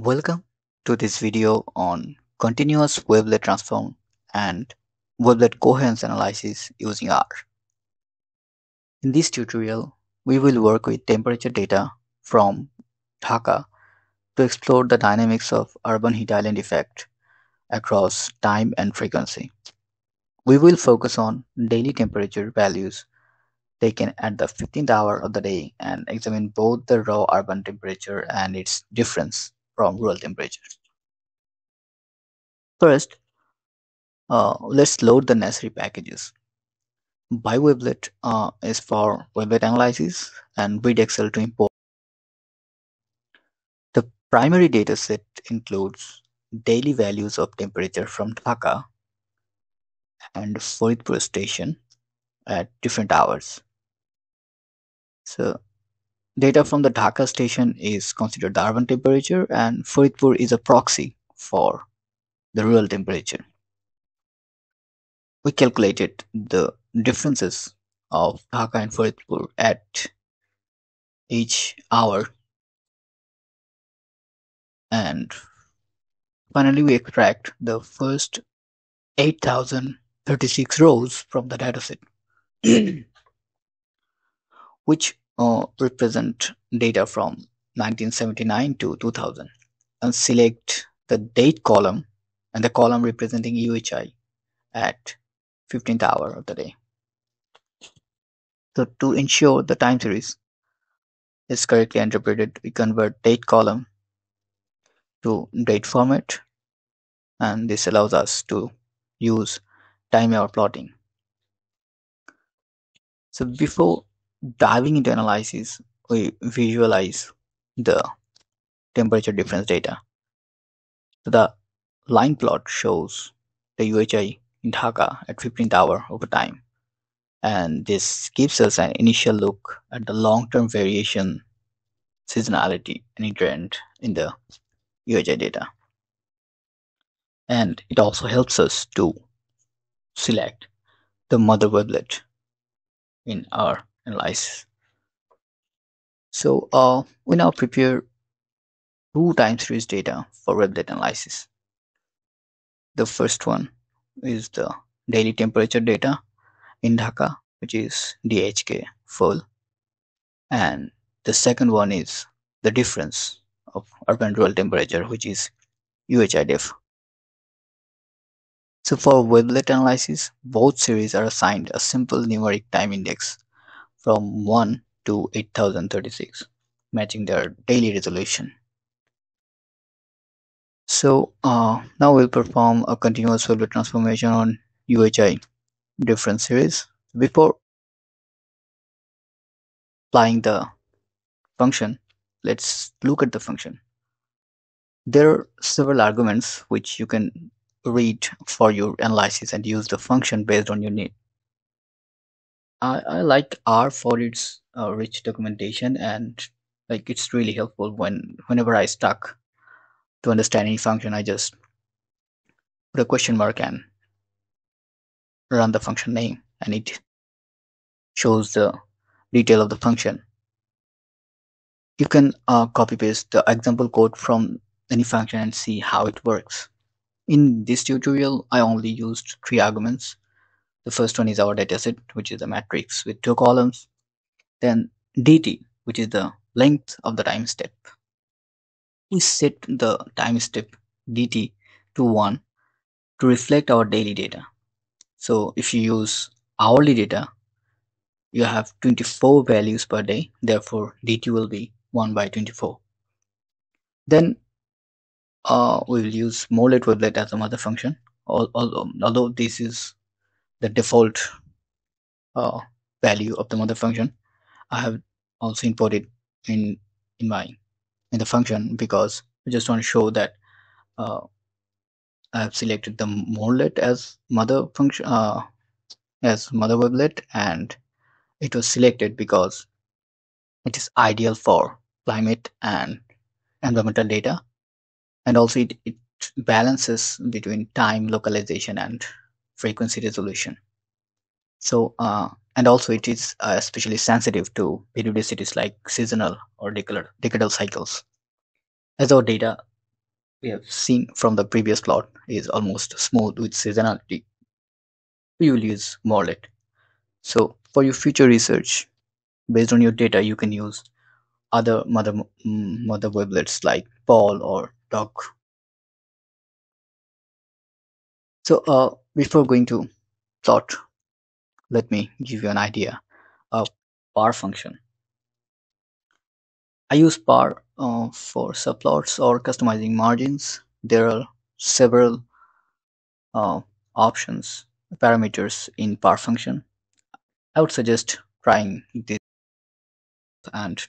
Welcome to this video on continuous wavelet transform and wavelet coherence analysis using R. In this tutorial, we will work with temperature data from Dhaka to explore the dynamics of urban heat island effect across time and frequency. We will focus on daily temperature values taken at the 15th hour of the day and examine both the raw urban temperature and its difference from rural temperatures. First, uh, let's load the necessary packages. biwavelet uh, is for wavelet analysis and readxl to import. The primary dataset includes daily values of temperature from Dhaka and Faridpur station at different hours. So data from the Dhaka station is considered the urban temperature and Faridpur is a proxy for the rural temperature. We calculated the differences of Dhaka and Faridpur at each hour and finally we extract the first 8036 rows from the dataset which uh, represent data from 1979 to 2000 and select the date column and the column representing UHI at 15th hour of the day. So to ensure the time series is correctly interpreted, we convert date column to date format and this allows us to use time hour plotting. So before diving into analysis, we visualize the temperature difference data. So the line plot shows the UHI in Dhaka at 15th hour over time. And this gives us an initial look at the long-term variation, seasonality, and trend in the UHI data. And it also helps us to select the mother wavelet in our analysis. So uh, we now prepare two time series data for wavelet analysis. The first one is the daily temperature data in Dhaka, which is DHK full. And the second one is the difference of urban rural temperature, which is UHIDF. So for wavelet analysis, both series are assigned a simple numeric time index from 1 to 8036, matching their daily resolution. So uh, now we'll perform a continuous wavelet transformation on UHI difference series. Before applying the function, let's look at the function. There are several arguments which you can read for your analysis and use the function based on your need. I, I like R for its uh, rich documentation and like it's really helpful when whenever I stuck to understand any function I just put a question mark and run the function name and it shows the detail of the function. You can uh, copy paste the example code from any function and see how it works. In this tutorial, I only used three arguments the first one is our dataset, which is a matrix with two columns. Then dt, which is the length of the time step. We set the time step dt to 1 to reflect our daily data. So if you use hourly data, you have 24 values per day. Therefore, dt will be 1 by 24. Then uh, we will use morlet wavelet as a mother function. Although, although this is the default uh, value of the mother function. I have also imported in in my in the function because I just want to show that uh, I have selected the morlet as mother function uh, as mother wavelet and it was selected because it is ideal for climate and environmental data. And also it, it balances between time localization and frequency resolution. So, uh, and also it is uh, especially sensitive to periodicities like seasonal or decadal, decadal cycles. As our data we have seen from the previous plot is almost smooth with seasonality. We will use Morlet. So for your future research, based on your data, you can use other mother mother wavelets like Paul or Dog. So uh, before going to plot, let me give you an idea of par function. I use par uh, for subplots or customizing margins. There are several uh, options, parameters in par function. I would suggest trying this and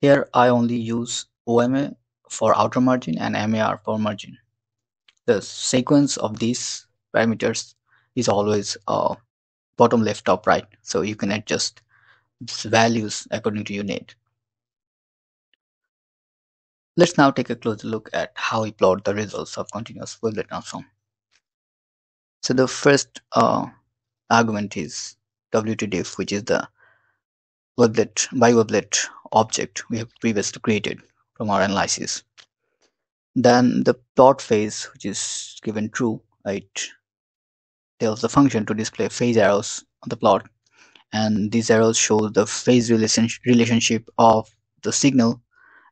here I only use OMA for outer margin and MAR for margin. The sequence of these parameters is always uh, bottom left top right so you can adjust values according to your need. Let's now take a closer look at how we plot the results of continuous wavelet transform. So the first uh, argument is WTDiff, which is the wavelet biwavelet object we have previously created from our analysis. Then the plot phase, which is given true, it tells the function to display phase arrows on the plot, and these arrows show the phase relation relationship of the signal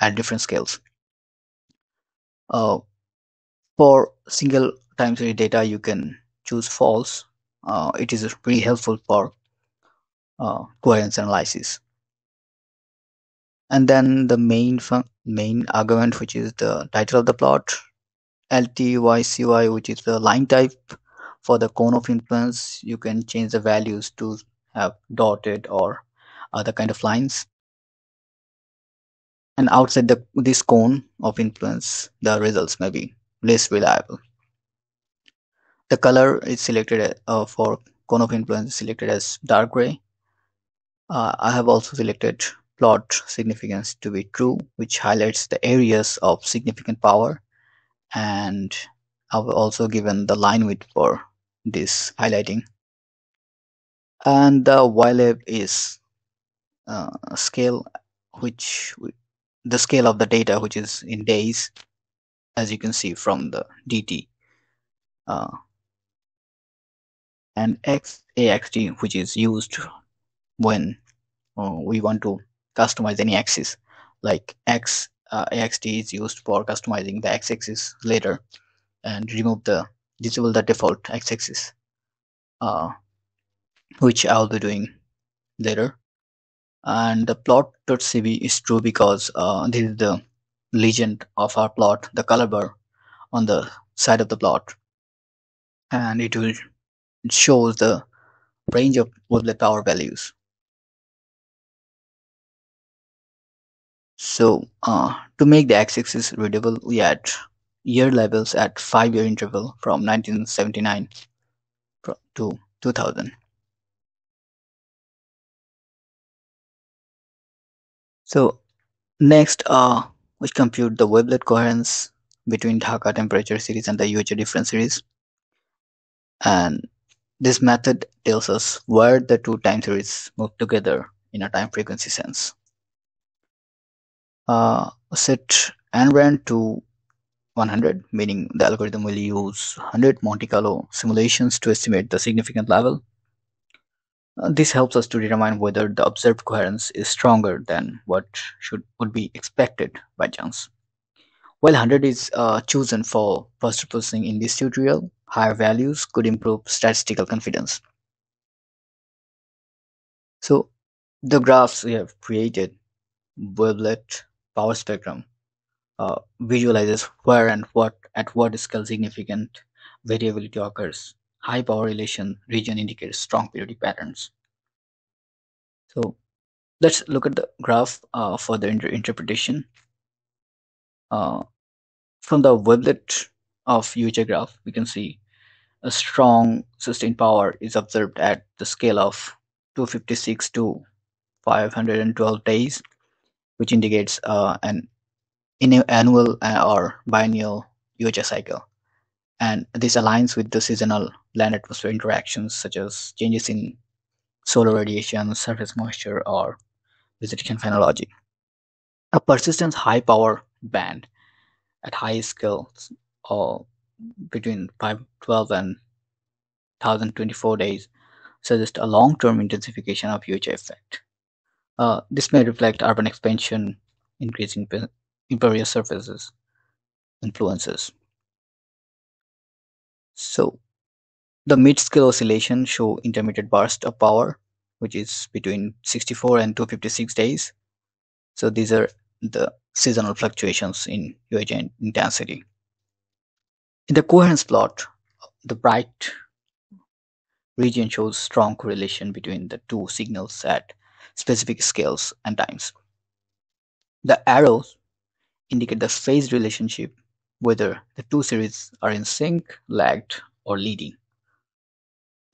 at different scales. Uh, for single time series data, you can choose false. Uh, it is very helpful for uh, coherence analysis. And then the main main argument, which is the title of the plot, LTYCY, which is the line type. For the cone of influence, you can change the values to have dotted or other kind of lines and outside the, this cone of influence, the results may be less reliable. The color is selected uh, for cone of influence selected as dark gray. Uh, I have also selected plot significance to be true, which highlights the areas of significant power. And I've also given the line width for this highlighting. And the YLab is uh, scale which the scale of the data which is in days as you can see from the dt uh, and XAXT which is used when uh, we want to customize any axis. Like X uh, is used for customizing the x-axis later and remove the disable the default x-axis uh, which I'll be doing later. And the plot.cb is true because uh, this is the legend of our plot the color bar on the side of the plot. And it will shows the range of wavelet power values so uh, to make the x-axis readable we add year levels at five year interval from 1979 to 2000 So next, uh, we compute the wavelet coherence between Dhaka temperature series and the UHA difference series. And this method tells us where the two time series move together in a time frequency sense. Uh, set NRAND to 100, meaning the algorithm will use 100 Monte Carlo simulations to estimate the significant level uh, this helps us to determine whether the observed coherence is stronger than what should would be expected by chance. While 100 is uh, chosen for first processing in this tutorial, higher values could improve statistical confidence. So the graphs we have created, wavelet power spectrum, uh, visualizes where and what at what scale significant variability occurs high power relation region indicates strong periodic patterns. So let's look at the graph uh, for the inter interpretation. Uh, from the wavelet of UHA graph, we can see a strong sustained power is observed at the scale of 256 to 512 days, which indicates uh, an annual uh, or biennial UHA cycle and this aligns with the seasonal land atmosphere interactions such as changes in solar radiation, surface moisture, or vegetation phenology. A persistent high power band at high scales or between 512 and 1024 days suggests a long-term intensification of UHI effect. Uh, this may reflect urban expansion, increasing impervious surfaces influences. So the mid-scale oscillation show intermittent burst of power, which is between 64 and 256 days. So these are the seasonal fluctuations in UHI intensity. In the coherence plot, the bright region shows strong correlation between the two signals at specific scales and times. The arrows indicate the phase relationship, whether the two series are in sync, lagged, or leading.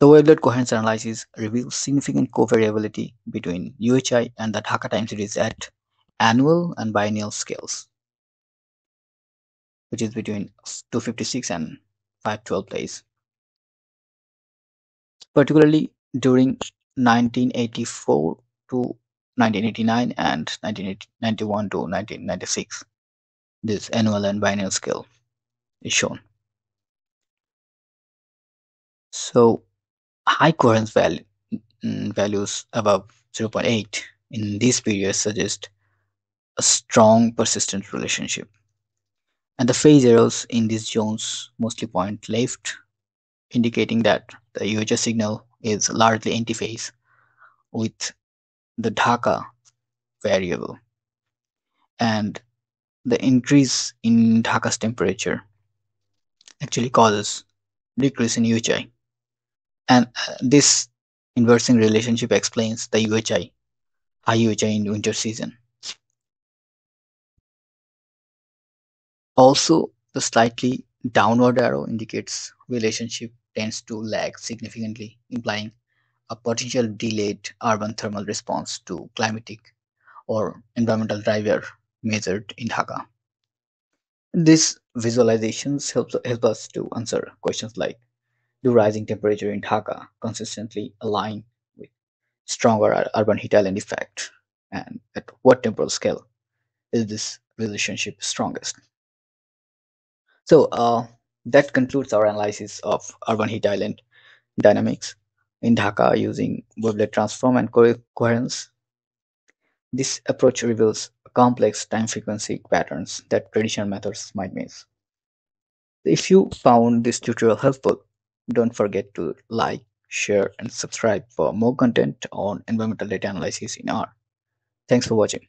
The wavelet coherence analysis reveals significant covariability between UHI and the Dhaka time series at annual and biennial scales, which is between 256 and 512 days. Particularly during 1984 to 1989 and 1991 to 1996, this annual and biennial scale is shown. So high coherence value, mm, values above 0.8 in these periods suggest a strong persistent relationship. And the phase arrows in these zones mostly point left, indicating that the UHI signal is largely antiphase with the Dhaka variable. And the increase in Dhaka's temperature actually causes decrease in UHI. And uh, this inversing relationship explains the UHI, high UHI in winter season. Also, the slightly downward arrow indicates relationship tends to lag significantly, implying a potential delayed urban thermal response to climatic or environmental driver measured in Dhaka. These visualizations help, help us to answer questions like do rising temperature in Dhaka consistently align with stronger urban heat island effect? And at what temporal scale is this relationship strongest? So uh, that concludes our analysis of urban heat island dynamics in Dhaka using wavelet transform and co coherence. This approach reveals complex time frequency patterns that traditional methods might miss. If you found this tutorial helpful, don't forget to like, share, and subscribe for more content on environmental data analysis in R. Thanks for watching.